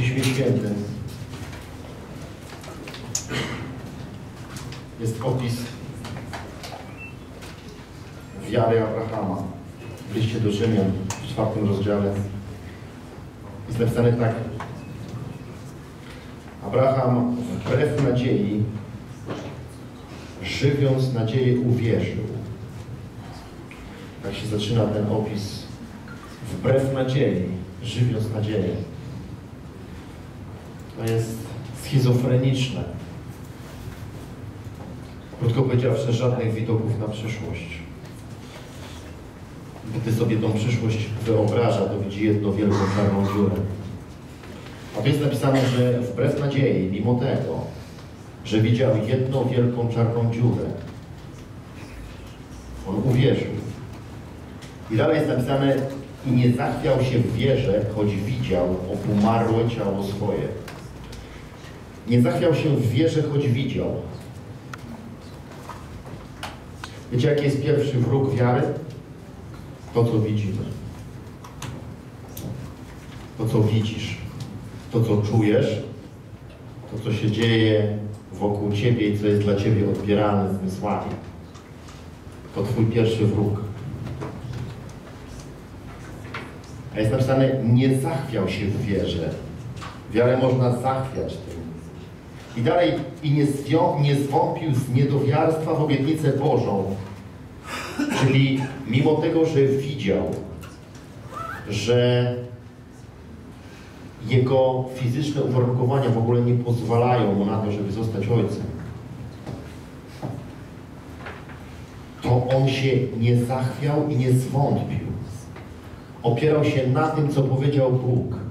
Piśmie Świętym jest opis wiary Abrahama w liście do Rzymian w czwartym rozdziale. Jest napisane tak. Abraham wbrew nadziei, żywiąc nadzieję, uwierzył. Tak się zaczyna ten opis. Wbrew nadziei, żywiąc nadzieję. To jest schizofreniczne. Krótko powiedziawszy, żadnych widoków na przyszłość. Gdy sobie tą przyszłość wyobraża, to widzi jedną wielką czarną dziurę. A tu jest napisane, że wbrew nadziei, mimo tego, że widział jedną wielką czarną dziurę, on uwierzył. I dalej jest napisane, i nie zachwiał się w wierze, choć widział obumarłe ciało swoje. Nie zachwiał się w wierze, choć widział. Wiecie, jaki jest pierwszy wróg wiary? To, co widzimy. To, co widzisz. To, co czujesz. To, co się dzieje wokół Ciebie i co jest dla Ciebie odbierane zmysłami. To Twój pierwszy wróg. A jest napisane, nie zachwiał się w wierze. Wiarę można zachwiać. I dalej, i nie, zwią, nie zwątpił z niedowiarstwa w obietnicę Bożą. Czyli mimo tego, że widział, że jego fizyczne uwarunkowania w ogóle nie pozwalają mu na to, żeby zostać ojcem, to on się nie zachwiał i nie zwątpił. Opierał się na tym, co powiedział Bóg.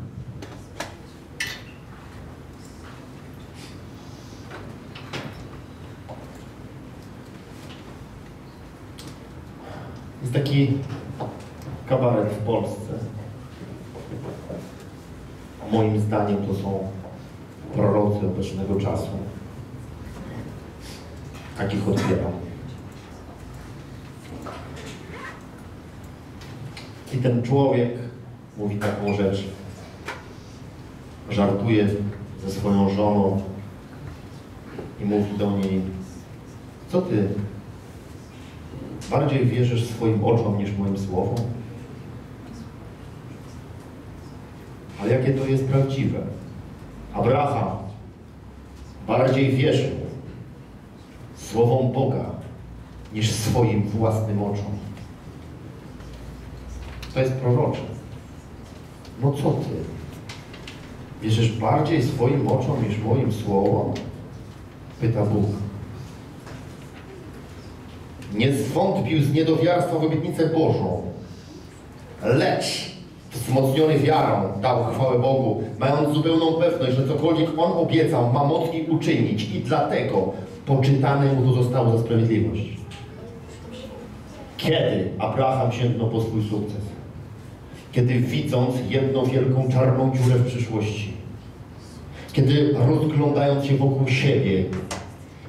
Jest taki kabaret w Polsce. Moim zdaniem to są prorocy obecnego czasu. Takich odbieram. I ten człowiek mówi taką rzecz. Żartuje ze swoją żoną i mówi do niej, co ty bardziej wierzysz swoim oczom niż moim słowom? Ale jakie to jest prawdziwe? Abraham bardziej wierzył słowom Boga niż swoim własnym oczom. To jest prorocze. No co ty? Wierzysz bardziej swoim oczom niż moim słowom? Pyta Bóg. Nie zwątpił z niedowiarstwa w obietnicę Bożą, lecz wzmocniony wiarą dał chwałę Bogu, mając zupełną pewność, że cokolwiek On obiecał, ma moc i uczynić i dlatego poczytane mu to zostało za sprawiedliwość. Kiedy Abraham sięgnął po swój sukces? Kiedy widząc jedną wielką czarną dziurę w przyszłości, kiedy rozglądając się wokół siebie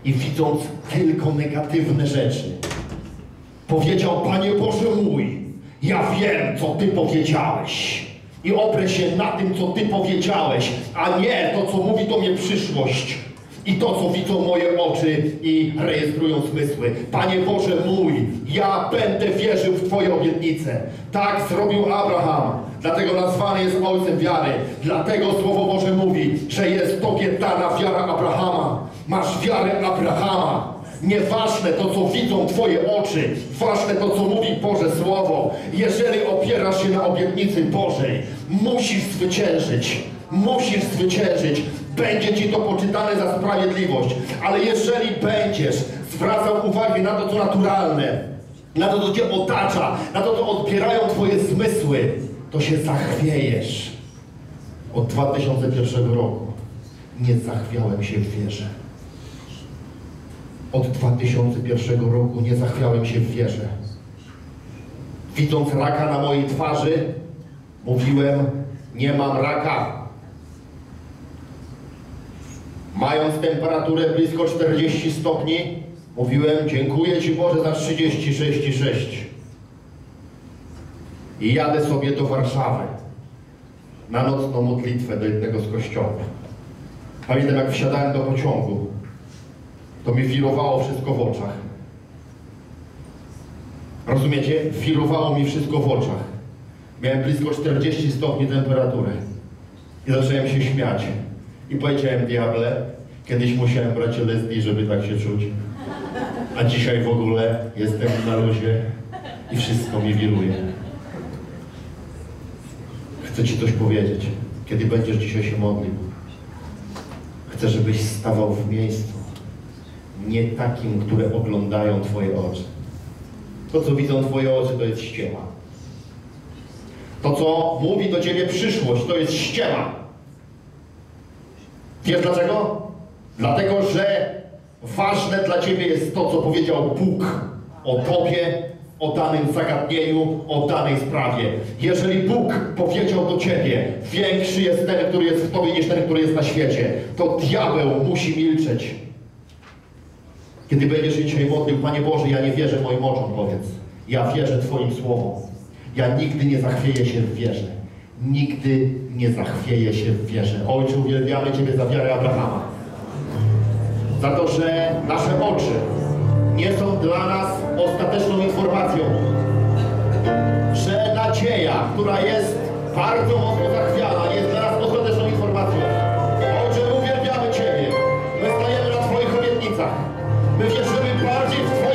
i widząc tylko negatywne rzeczy, powiedział, Panie Boże mój, ja wiem, co Ty powiedziałeś i oprę się na tym, co Ty powiedziałeś, a nie to, co mówi do mnie przyszłość i to, co widzą moje oczy i rejestrują zmysły. Panie Boże mój, ja będę wierzył w Twoje obietnice. Tak zrobił Abraham. Dlatego nazwany jest ojcem wiary. Dlatego Słowo Boże mówi, że jest Tobie dana wiara Abrahama. Masz wiarę Abrahama. Nieważne to, co widzą Twoje oczy, ważne to, co mówi Boże Słowo. Jeżeli opierasz się na obietnicy Bożej, musisz zwyciężyć. Musisz zwyciężyć. Będzie Ci to poczytane za sprawiedliwość. Ale jeżeli będziesz zwracał uwagę na to, co naturalne, na to, co Cię otacza, na to, co odbierają Twoje zmysły, to się zachwiejesz. Od 2001 roku nie zachwiałem się w wierze. Od 2001 roku nie zachwiałem się w wierze. Widząc raka na mojej twarzy, mówiłem, nie mam raka. Mając temperaturę blisko 40 stopni, mówiłem, dziękuję Ci Boże za 36,6. I jadę sobie do Warszawy. na nocną modlitwę do jednego z kościołów. Pamiętam, jak wsiadałem do pociągu, to mi wirowało wszystko w oczach. Rozumiecie? Wirowało mi wszystko w oczach. Miałem blisko 40 stopni temperatury. I zacząłem się śmiać. I powiedziałem, diable, kiedyś musiałem brać LSD, żeby tak się czuć. A dzisiaj w ogóle jestem na luzie i wszystko mi wiruje. Chcę Ci coś powiedzieć. Kiedy będziesz dzisiaj się modlił, chcę, żebyś stawał w miejscu, nie takim, które oglądają Twoje oczy. To, co widzą Twoje oczy, to jest ściema. To, co mówi do Ciebie przyszłość, to jest ściema. Wiesz dlaczego? Dlatego, że ważne dla Ciebie jest to, co powiedział Bóg o Tobie, o danym zagadnieniu, o danej sprawie. Jeżeli Bóg powiedział do Ciebie, większy jest ten, który jest w Tobie, niż ten, który jest na świecie, to diabeł musi milczeć. Kiedy będziesz się dzisiaj modlił, Panie Boże, ja nie wierzę moim oczom, powiedz. Ja wierzę Twoim słowom. Ja nigdy nie zachwieję się w wierze. Nigdy nie zachwieję się w wierze. Ojcze, uwielbiamy Ciebie za wiarę Abrahama. Za to, że nasze oczy nie są dla nas ostateczną informacją. Że nadzieja, która jest bardzo mocno zachwiana, jest dla nas Mississippi Party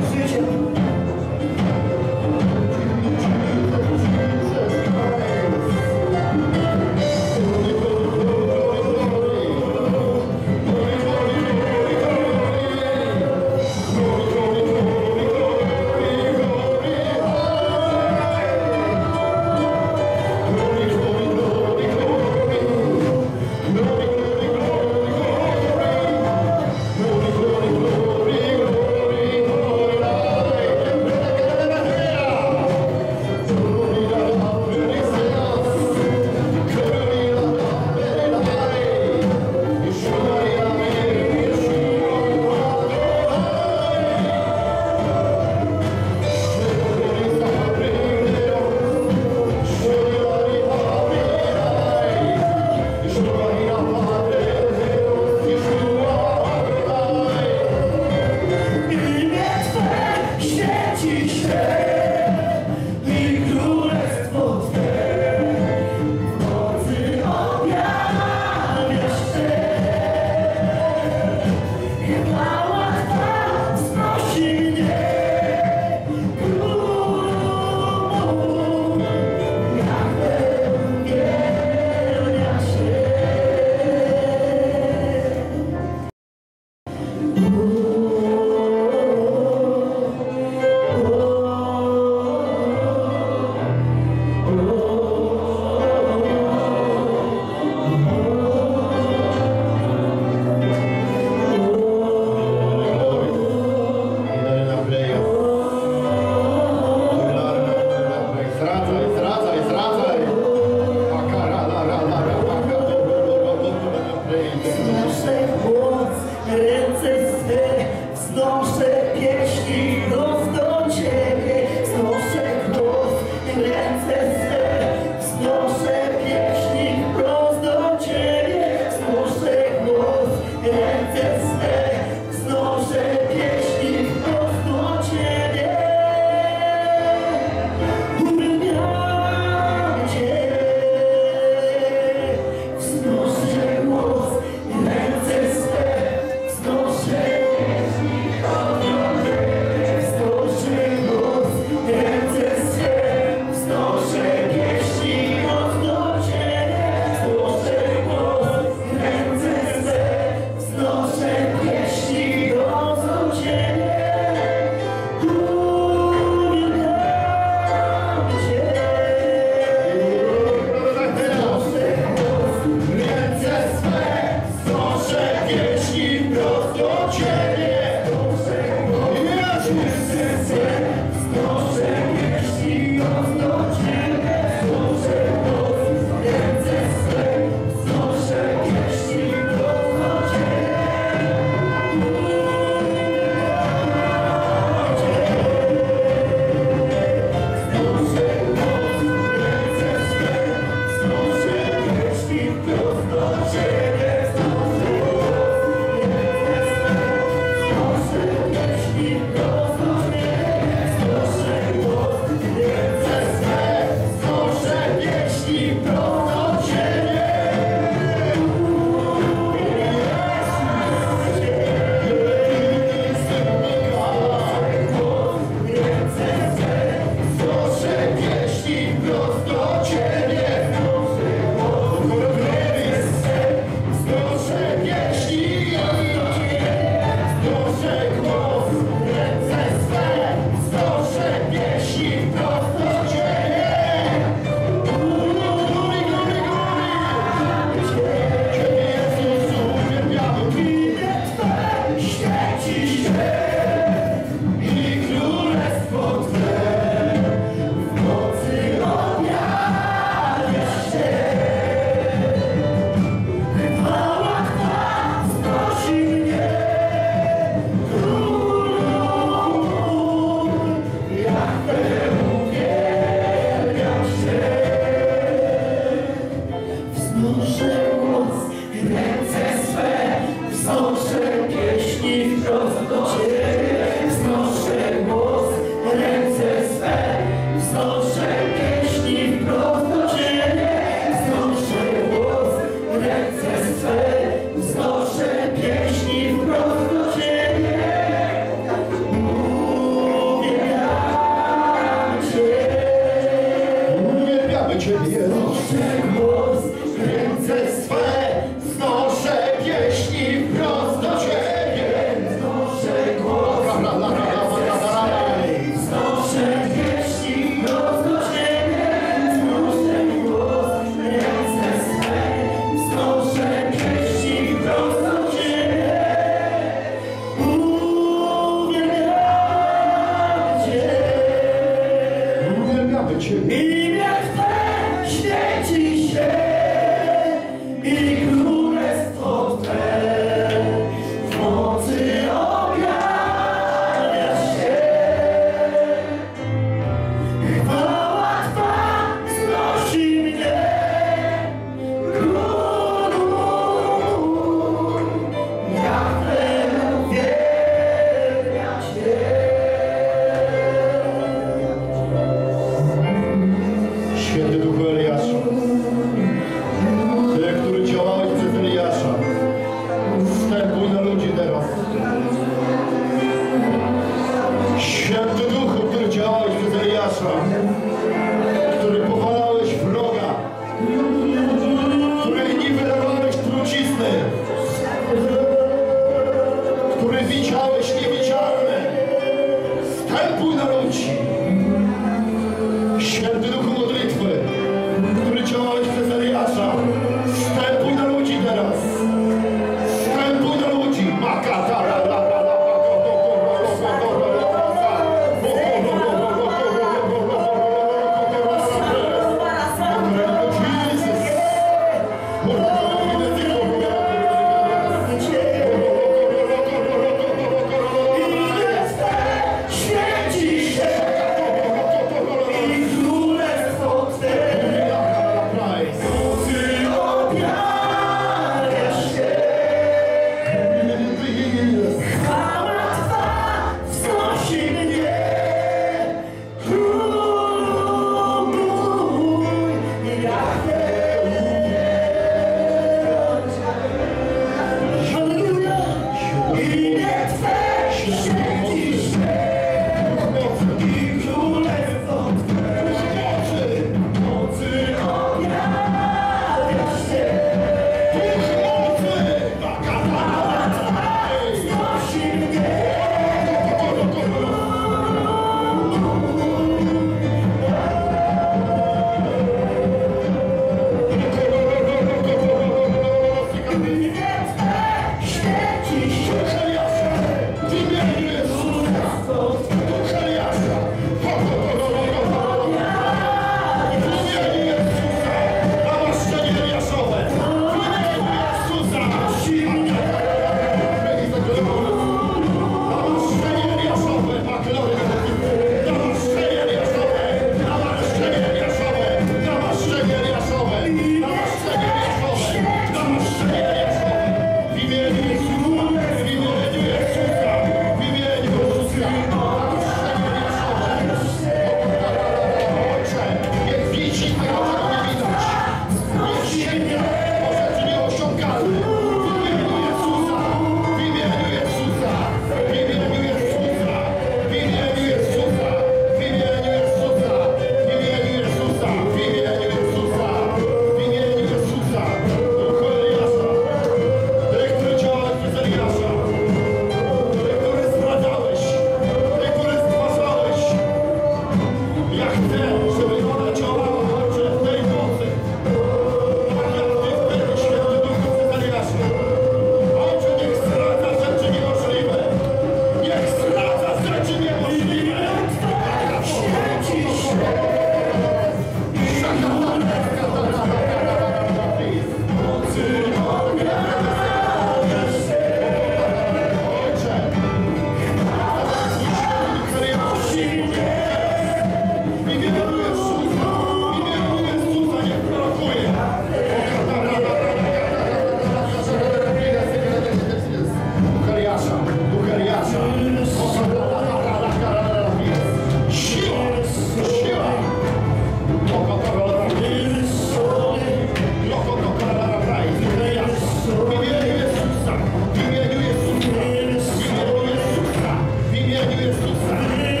Christ.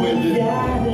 with it.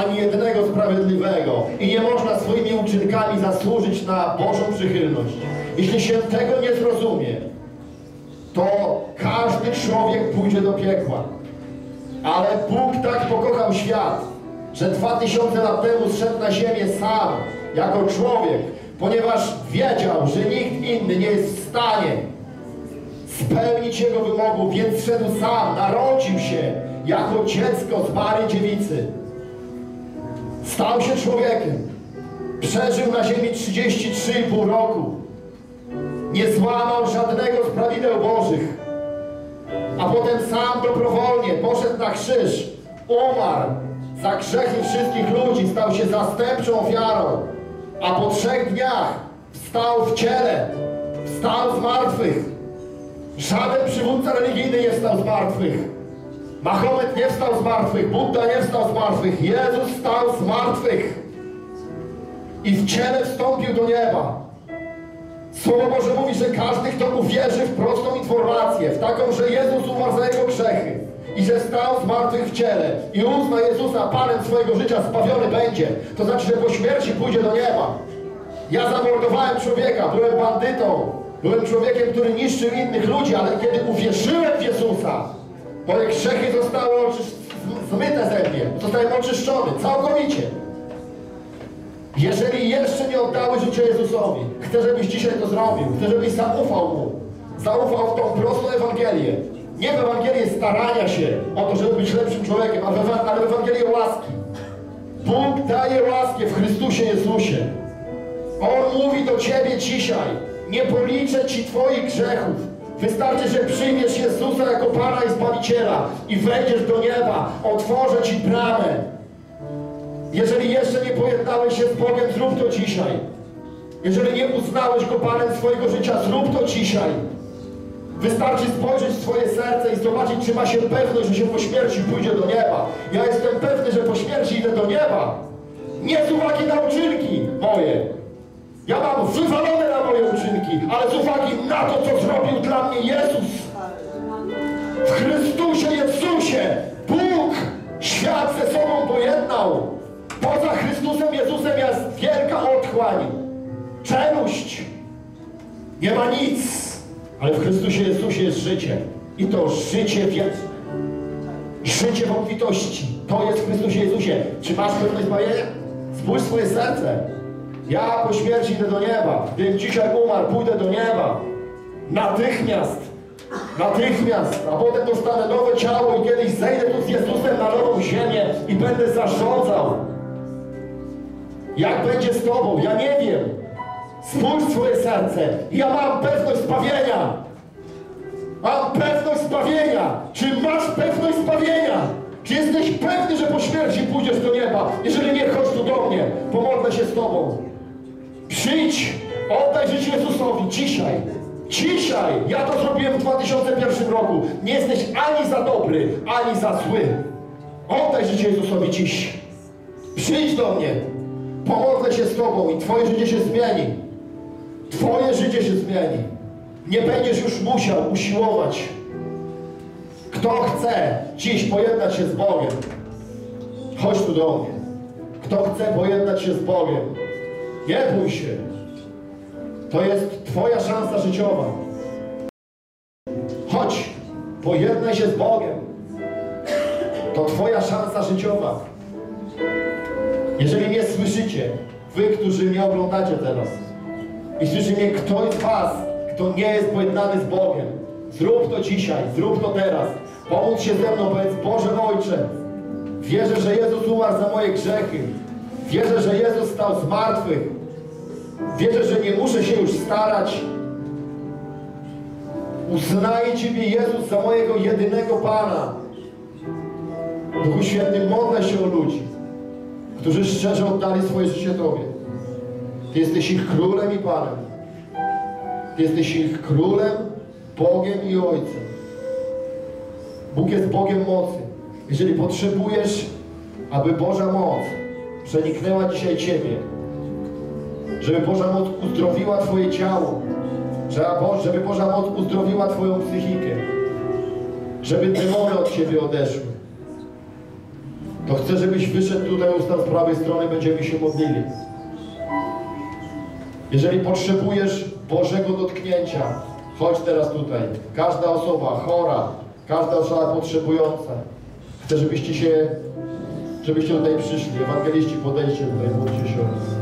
Ani jednego sprawiedliwego i nie można swoimi uczynkami zasłużyć na Bożą przychylność, jeśli się tego nie zrozumie, to każdy człowiek pójdzie do piekła. Ale Bóg tak pokochał świat, że dwa tysiące lat temu zszedł na ziemię sam, jako człowiek, ponieważ wiedział, że nikt inny nie jest w stanie spełnić jego wymogów, więc szedł sam, narodził się jako dziecko z Mary Dziewicy. Stał się człowiekiem. Przeżył na ziemi 33,5 roku. Nie złamał żadnego z prawideł Bożych. A potem sam dobrowolnie poszedł na krzyż, umarł za grzechy wszystkich ludzi, stał się zastępczą ofiarą, a po trzech dniach wstał w ciele, wstał z martwych. Żaden przywódca religijny nie wstał z martwych. Mahomet nie wstał z martwych, Buddha nie wstał z martwych, Jezus wstał z martwych i w ciele wstąpił do nieba. Słowo Boże mówi, że każdy, kto uwierzy w prostą informację, w taką, że Jezus umarł za jego grzechy i że stał z martwych w ciele i uzna Jezusa Panem swojego życia, zbawiony będzie. To znaczy, że po śmierci pójdzie do nieba. Ja zamordowałem człowieka, byłem bandytą, byłem człowiekiem, który niszczył innych ludzi, ale kiedy uwierzyłem w Jezusa, moje grzechy zostały zmyte ze mnie, zostałem oczyszczony całkowicie. Jeżeli jeszcze nie oddałeś życia Jezusowi, chcę, żebyś dzisiaj to zrobił. Chcę, żebyś zaufał Mu. Zaufał w tą prostą Ewangelię. Nie w Ewangelię starania się o to, żeby być lepszym człowiekiem, ale w Ewangelię łaski. Bóg daje łaskę w Chrystusie Jezusie. On mówi do Ciebie dzisiaj, nie policzę Ci Twoich grzechów. Wystarczy, że przyjmiesz Jezusa jako Pana i Zbawiciela i wejdziesz do nieba. Otworzę Ci bramę. Jeżeli jeszcze nie pojednałeś się z Bogiem, zrób to dzisiaj. Jeżeli nie uznałeś Go Panem swojego życia, zrób to dzisiaj. Wystarczy spojrzeć w swoje serce i zobaczyć, czy ma się pewność, że się po śmierci pójdzie do nieba. Ja jestem pewny, że po śmierci idę do nieba. Nie z uwagi na uczynki moje. Ja mam wywalone na moje uczynki, ale z uwagi na to, co zrobił dla mnie Jezus. W Chrystusie Jezusie Bóg świat ze sobą pojednał. Poza Chrystusem Jezusem jest wielka otchłań. Czeluść. Nie ma nic. Ale w Chrystusie Jezusie jest życie. I to życie wieczne. Życie w obfitości. To jest w Chrystusie Jezusie. Czy masz pewność zbawienia? Spójrz swoje serce. Ja po śmierci idę do nieba. Gdybym dzisiaj umarł, pójdę do nieba. Natychmiast. Natychmiast. A potem dostanę nowe ciało i kiedyś zejdę tu z Jezusem na nową ziemię i będę zarządzał. Jak będzie z Tobą? Ja nie wiem. Spójrz swoje serce. Ja mam pewność zbawienia. Mam pewność zbawienia. Czy masz pewność zbawienia? Czy jesteś pewny, że po śmierci pójdziesz do nieba? Jeżeli nie, chodź tu do mnie. Pomodlę się z Tobą. Przyjdź, oddaj życie Jezusowi dzisiaj. Dzisiaj. Ja to zrobiłem w 2001 roku. Nie jesteś ani za dobry, ani za zły. Oddaj życie Jezusowi dziś. Przyjdź do mnie. Pomodlę się z Tobą i Twoje życie się zmieni. Twoje życie się zmieni. Nie będziesz już musiał usiłować. Kto chce dziś pojednać się z Bogiem, chodź tu do mnie. Kto chce pojednać się z Bogiem, nie bój się. To jest Twoja szansa życiowa. Chodź, pojednaj się z Bogiem. To Twoja szansa życiowa. Jeżeli mnie słyszycie, wy, którzy mnie oglądacie teraz, i słyszy mnie ktoś z was, kto nie jest pojednany z Bogiem, zrób to dzisiaj, zrób to teraz. Pomóż się ze mną, powiedz, Boże Ojcze, wierzę, że Jezus umarł za moje grzechy. Wierzę, że Jezus stał z martwych. Wierzę, że nie muszę się już starać. Uznaję Ciebie, Jezus, za mojego jedynego Pana. Duchu Święty, modlę się o ludzi, którzy szczerze oddali swoje życie Tobie. Ty jesteś ich królem i Panem. Ty jesteś ich królem, Bogiem i Ojcem. Bóg jest Bogiem mocy. Jeżeli potrzebujesz, aby Boża moc przeniknęła dzisiaj Ciebie, żeby Boża moc uzdrowiła Twoje ciało, żeby Bo- żeby Boża moc uzdrowiła Twoją psychikę, żeby demony od Ciebie odeszły, to chcę, żebyś wyszedł tutaj, ustał z prawej strony, będziemy się modlili. Jeżeli potrzebujesz Bożego dotknięcia, chodź teraz tutaj. Każda osoba chora, każda osoba potrzebująca. Chcę, żebyście się, żebyście tutaj przyszli. Ewangeliści, podejdźcie tutaj, módlcie się o nas.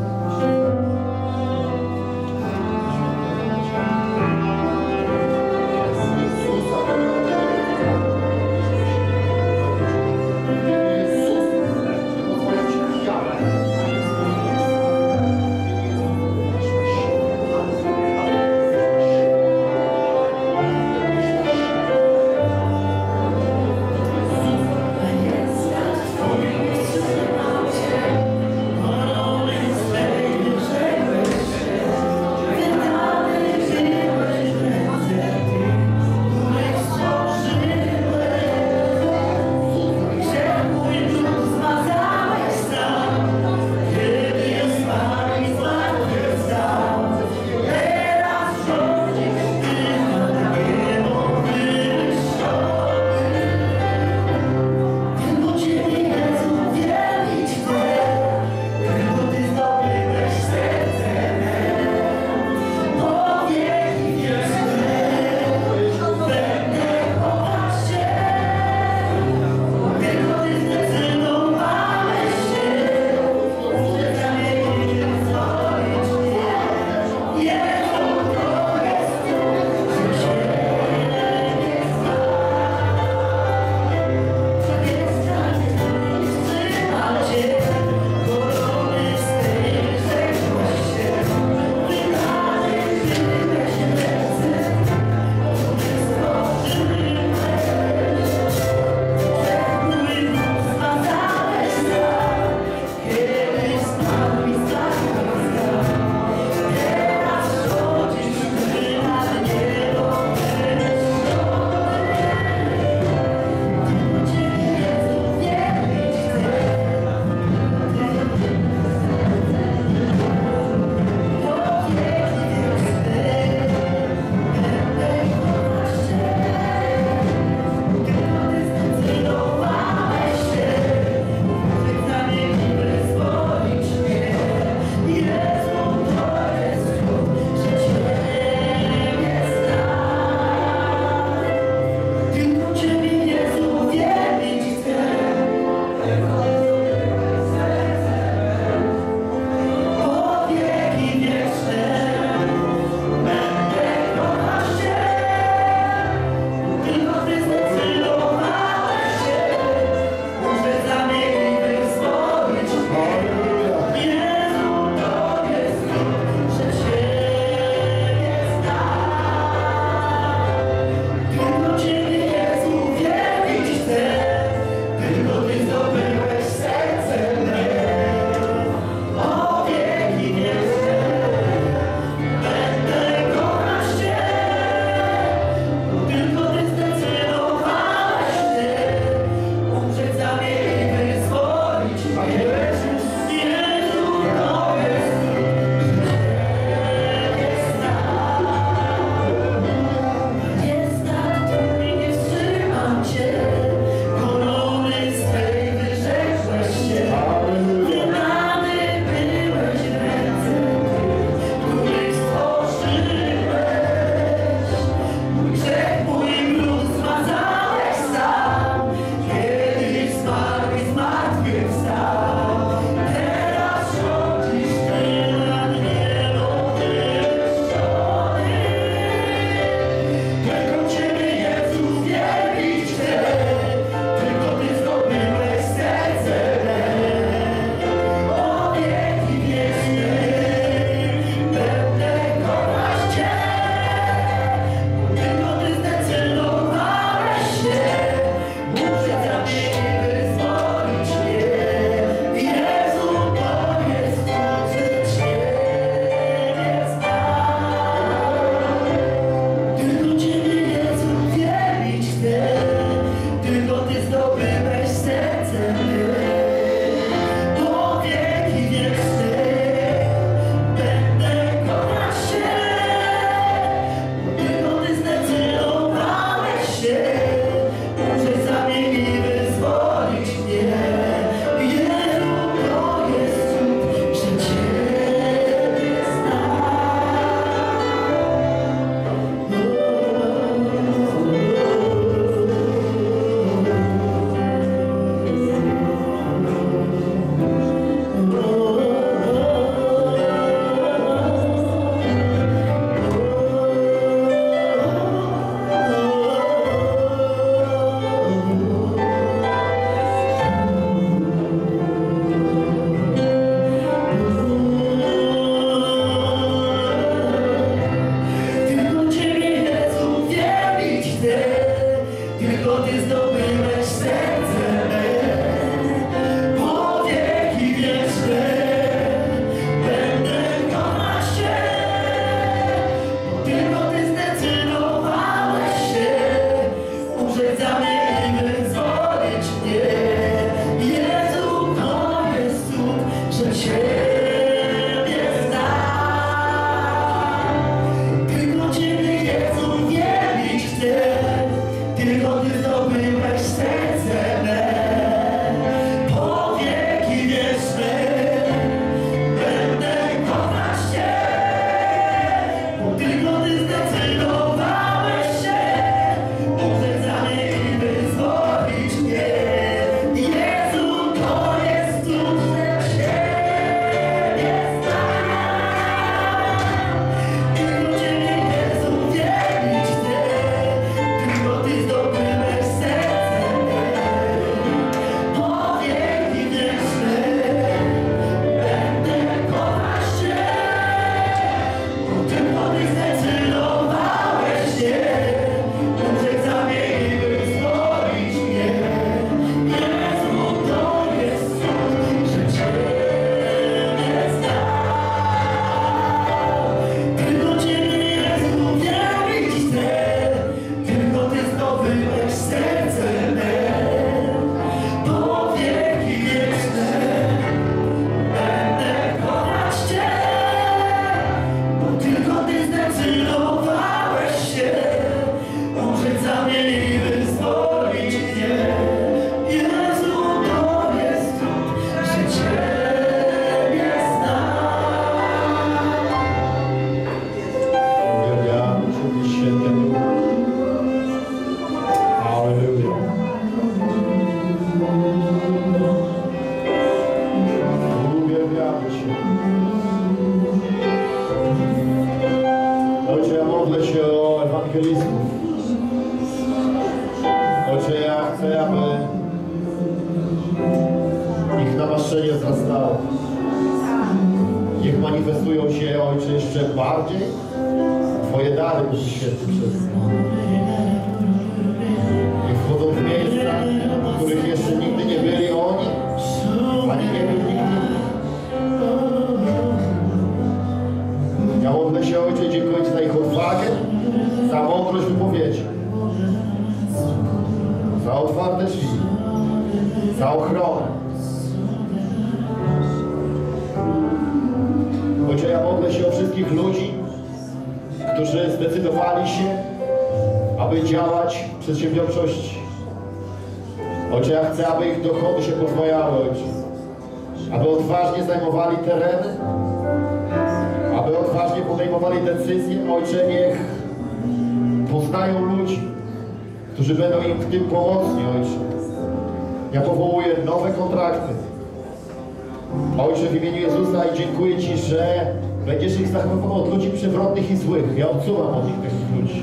Imieniu Jezusa i dziękuję Ci, że będziesz ich zachowywał od ludzi przewrotnych i złych. Ja odsuwam od nich takich ludzi.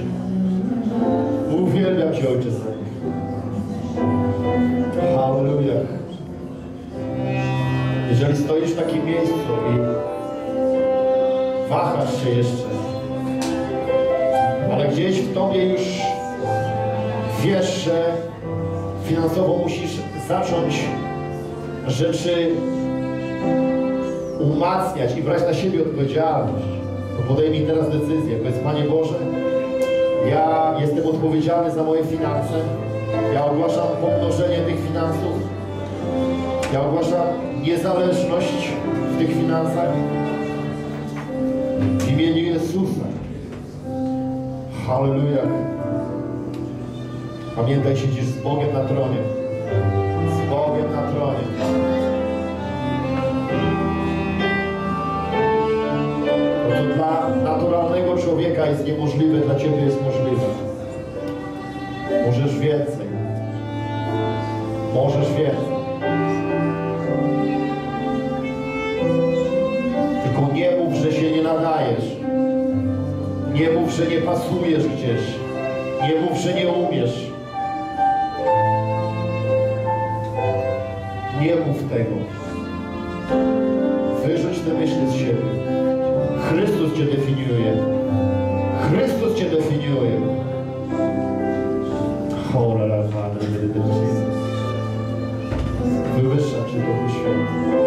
Uwielbiam Cię, Ojcze. Halleluja. Jeżeli stoisz w takim miejscu i wahasz się jeszcze, ale gdzieś w Tobie już wiesz, że finansowo musisz zacząć rzeczy umacniać i brać na siebie odpowiedzialność, to podejmij teraz decyzję. Powiedz, Panie Boże, ja jestem odpowiedzialny za moje finanse. Ja ogłaszam pomnożenie tych finansów. Ja ogłaszam niezależność w tych finansach. W imieniu Jezusa. Halleluja. Pamiętaj, siedzisz z Bogiem na tronie. Z Bogiem na tronie. Dla naturalnego człowieka jest niemożliwe, dla Ciebie jest możliwe. Możesz więcej. Możesz więcej. Tylko nie mów, że się nie nadajesz. Nie mów, że nie pasujesz gdzieś. Nie mów, że nie umiesz. Nie mów tego. Cię definiuje. Chrystus Cię definiuje. Cholera, Padre, Wywyższam Cię, Duchu Święty.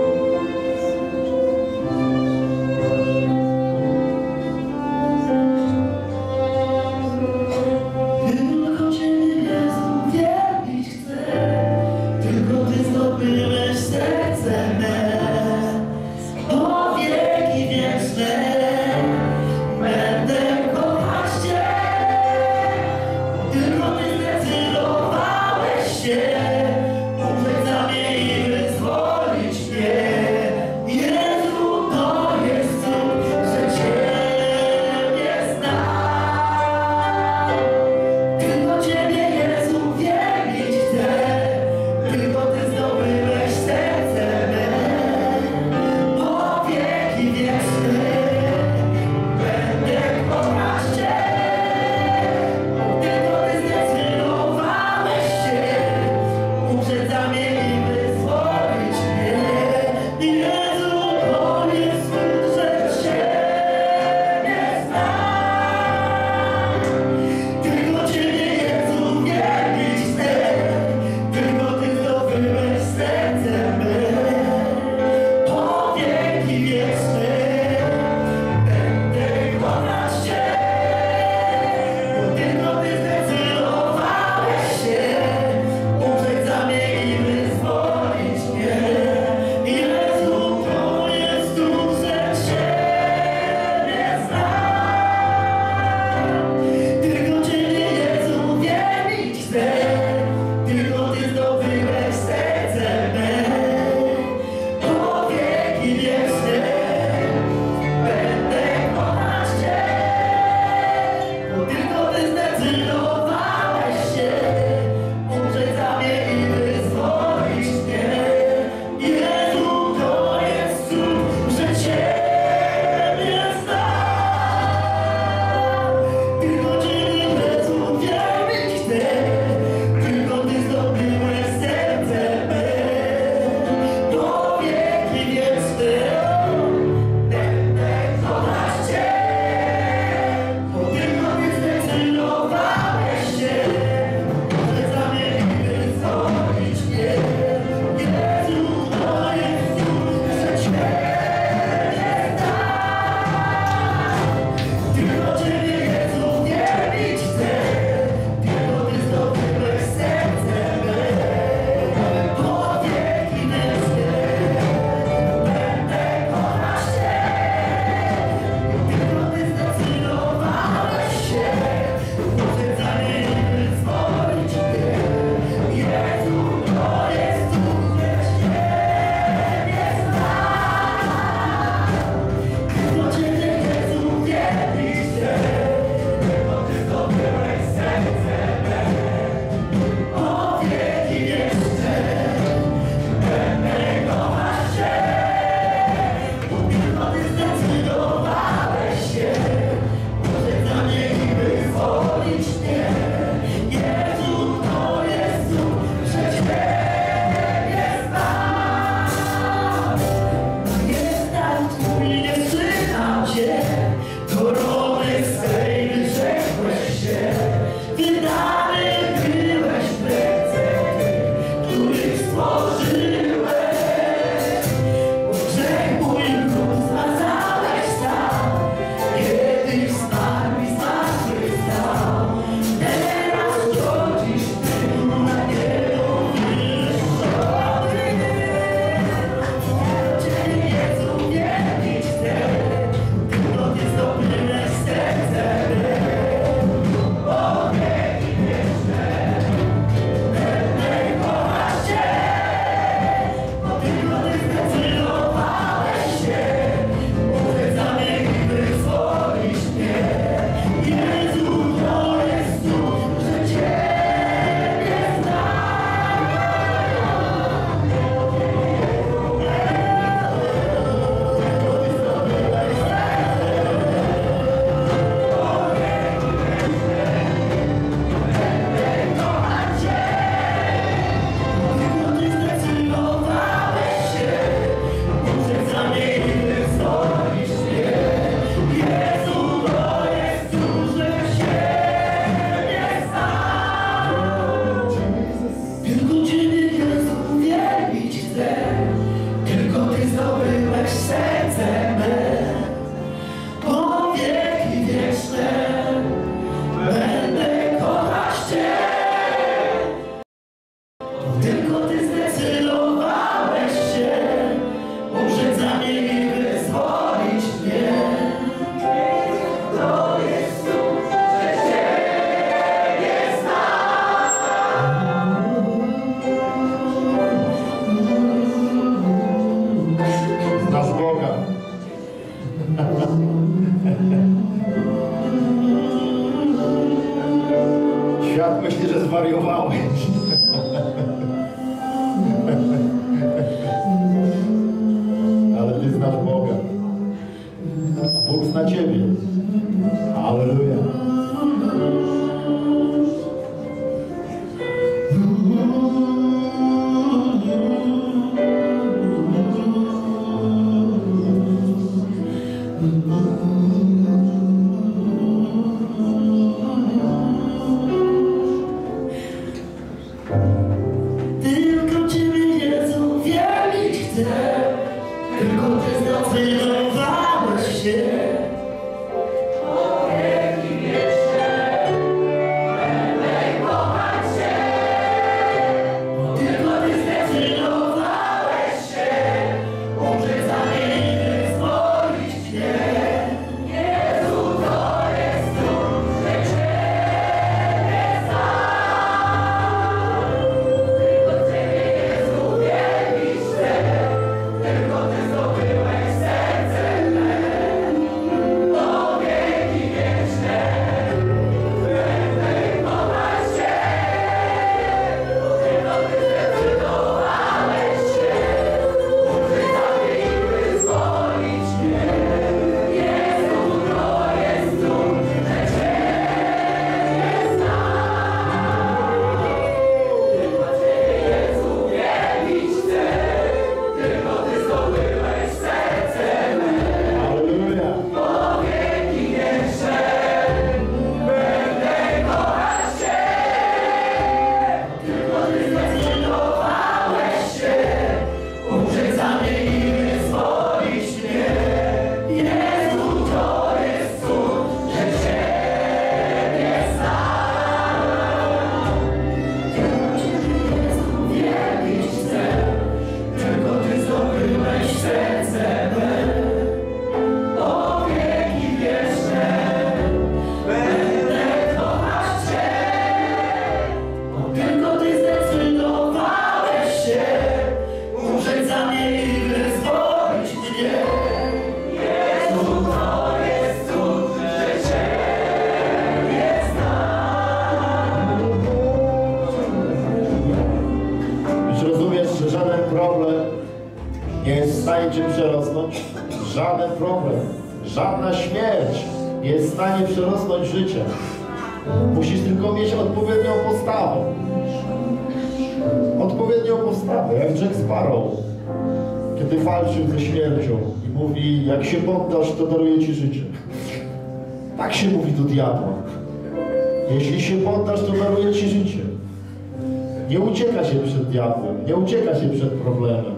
przed nie ucieka się przed problemem,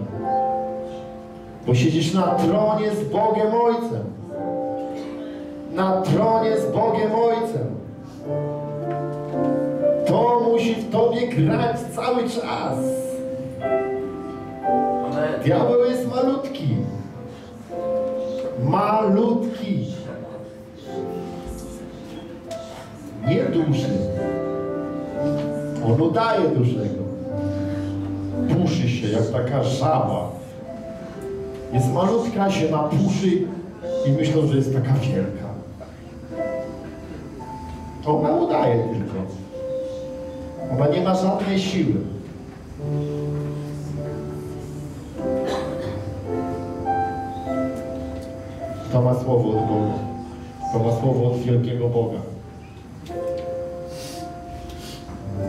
bo siedzisz na tronie. słowo od Boga. To ma słowo od wielkiego Boga.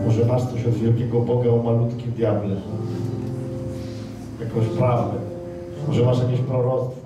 Może masz coś od wielkiego Boga o malutkim diable. Jakąś prawdę. Może masz jakieś proroctwo.